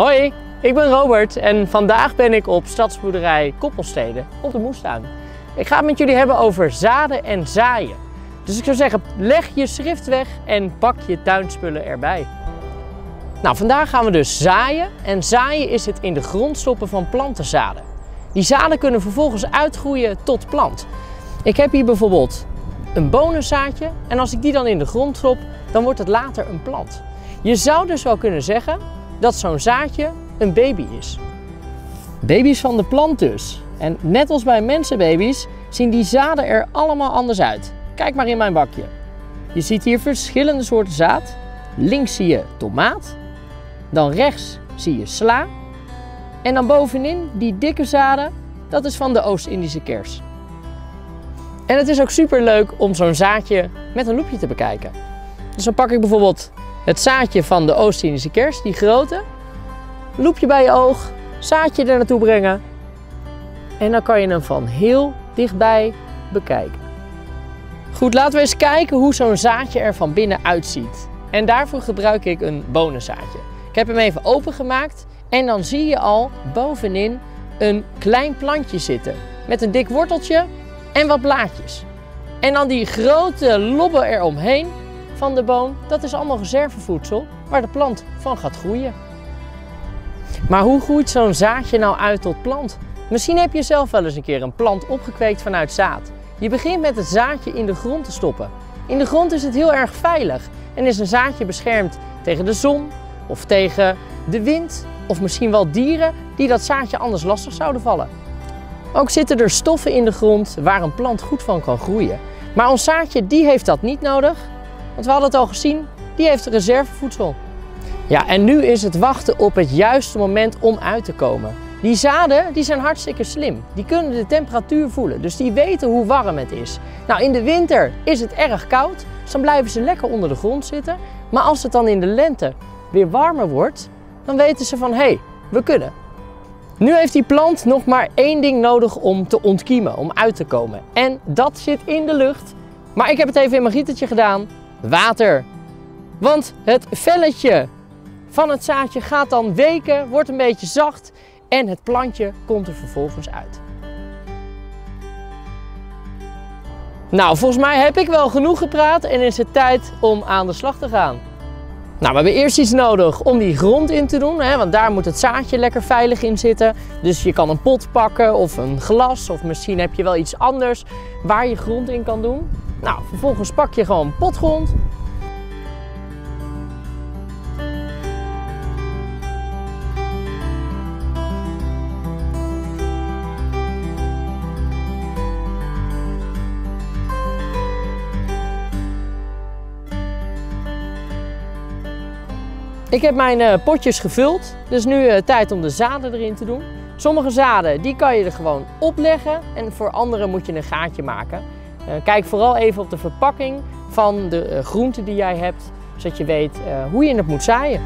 Hoi, ik ben Robert en vandaag ben ik op stadsboerderij Koppelsteden op de moestuin. Ik ga het met jullie hebben over zaden en zaaien. Dus ik zou zeggen, leg je schrift weg en pak je tuinspullen erbij. Nou, vandaag gaan we dus zaaien. En zaaien is het in de grond stoppen van plantenzaden. Die zaden kunnen vervolgens uitgroeien tot plant. Ik heb hier bijvoorbeeld een bonenzaadje en als ik die dan in de grond stop, dan wordt het later een plant. Je zou dus wel kunnen zeggen dat zo'n zaadje een baby is. Baby's van de plant dus. En net als bij mensenbaby's zien die zaden er allemaal anders uit. Kijk maar in mijn bakje. Je ziet hier verschillende soorten zaad. Links zie je tomaat. Dan rechts zie je sla. En dan bovenin die dikke zaden, dat is van de Oost-Indische kers. En het is ook super leuk om zo'n zaadje met een loepje te bekijken. Dus dan pak ik bijvoorbeeld het zaadje van de Oost-Indische kers, die grote. Loepje bij je oog, zaadje er naartoe brengen. En dan kan je hem van heel dichtbij bekijken. Goed, laten we eens kijken hoe zo'n zaadje er van binnen uitziet. En daarvoor gebruik ik een bonenzaadje. Ik heb hem even opengemaakt en dan zie je al bovenin een klein plantje zitten. Met een dik worteltje en wat blaadjes. En dan die grote lobben eromheen van de boom, dat is allemaal reservevoedsel waar de plant van gaat groeien. Maar hoe groeit zo'n zaadje nou uit tot plant? Misschien heb je zelf wel eens een keer een plant opgekweekt vanuit zaad. Je begint met het zaadje in de grond te stoppen. In de grond is het heel erg veilig en is een zaadje beschermd tegen de zon of tegen de wind of misschien wel dieren die dat zaadje anders lastig zouden vallen. Ook zitten er stoffen in de grond waar een plant goed van kan groeien. Maar ons zaadje die heeft dat niet nodig, want we hadden het al gezien, die heeft reservevoedsel. Ja, en nu is het wachten op het juiste moment om uit te komen. Die zaden die zijn hartstikke slim. Die kunnen de temperatuur voelen, dus die weten hoe warm het is. Nou, in de winter is het erg koud, dus dan blijven ze lekker onder de grond zitten. Maar als het dan in de lente weer warmer wordt, dan weten ze van hé, hey, we kunnen. Nu heeft die plant nog maar één ding nodig om te ontkiemen, om uit te komen. En dat zit in de lucht. Maar ik heb het even in mijn gietertje gedaan. Water. Want het velletje van het zaadje gaat dan weken, wordt een beetje zacht en het plantje komt er vervolgens uit. Nou, volgens mij heb ik wel genoeg gepraat en is het tijd om aan de slag te gaan. Nou, we hebben eerst iets nodig om die grond in te doen, hè, want daar moet het zaadje lekker veilig in zitten. Dus je kan een pot pakken of een glas of misschien heb je wel iets anders waar je grond in kan doen. Nou, vervolgens pak je gewoon potgrond Ik heb mijn uh, potjes gevuld, dus nu uh, tijd om de zaden erin te doen. Sommige zaden die kan je er gewoon opleggen en voor andere moet je een gaatje maken. Uh, kijk vooral even op de verpakking van de groente die jij hebt, zodat je weet hoe je het moet zaaien.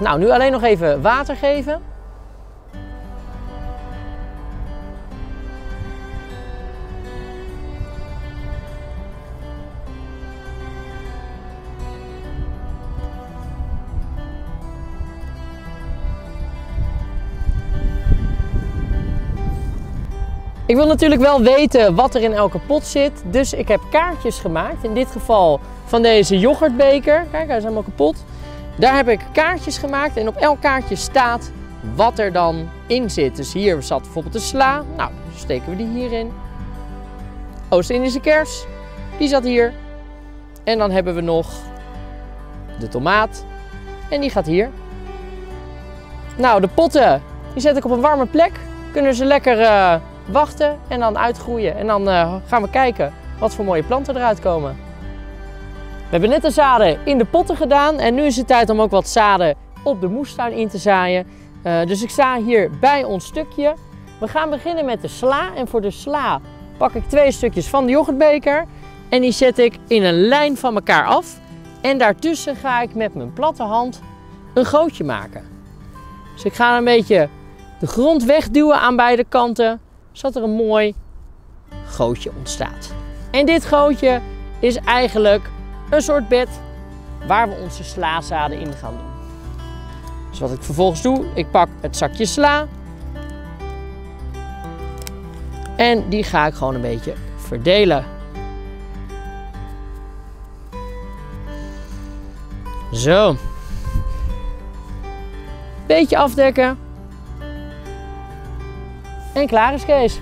Nou, nu alleen nog even water geven. Ik wil natuurlijk wel weten wat er in elke pot zit, dus ik heb kaartjes gemaakt. In dit geval van deze yoghurtbeker. Kijk, hij is helemaal kapot. Daar heb ik kaartjes gemaakt en op elk kaartje staat wat er dan in zit. Dus hier zat bijvoorbeeld de sla. Nou, steken we die hierin. Oost-Indische kers, die zat hier. En dan hebben we nog de tomaat. En die gaat hier. Nou, de potten, die zet ik op een warme plek. Kunnen ze lekker uh, wachten en dan uitgroeien. En dan uh, gaan we kijken wat voor mooie planten eruit komen. We hebben net de zaden in de potten gedaan en nu is het tijd om ook wat zaden op de moestuin in te zaaien. Uh, dus ik sta hier bij ons stukje. We gaan beginnen met de sla en voor de sla pak ik twee stukjes van de yoghurtbeker en die zet ik in een lijn van elkaar af. En daartussen ga ik met mijn platte hand een gootje maken. Dus ik ga een beetje de grond wegduwen aan beide kanten, zodat er een mooi gootje ontstaat. En dit gootje is eigenlijk een soort bed waar we onze slaazaden in gaan doen. Dus wat ik vervolgens doe, ik pak het zakje sla. En die ga ik gewoon een beetje verdelen. Zo. Beetje afdekken. En klaar is Kees.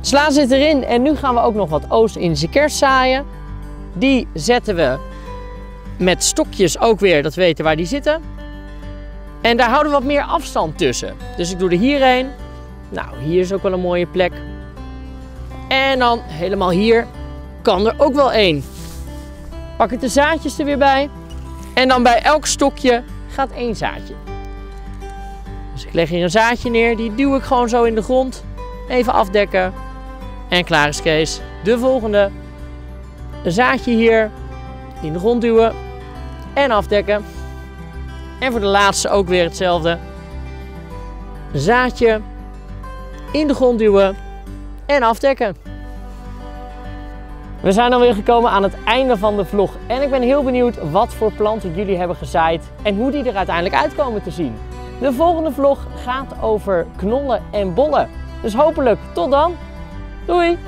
Sla zit erin en nu gaan we ook nog wat Oost-Indische kerst zaaien. Die zetten we met stokjes ook weer, dat we weten waar die zitten. En daar houden we wat meer afstand tussen. Dus ik doe er hierheen. Nou, hier is ook wel een mooie plek. En dan helemaal hier kan er ook wel één. Pak ik de zaadjes er weer bij. En dan bij elk stokje gaat één zaadje. Dus ik leg hier een zaadje neer, die duw ik gewoon zo in de grond. Even afdekken. En klaar is Kees. De volgende. Een zaadje hier in de grond duwen en afdekken. En voor de laatste ook weer hetzelfde. Zaadje in de grond duwen en afdekken. We zijn alweer gekomen aan het einde van de vlog en ik ben heel benieuwd wat voor planten jullie hebben gezaaid en hoe die er uiteindelijk uitkomen te zien. De volgende vlog gaat over knollen en bollen. Dus hopelijk tot dan. Doei!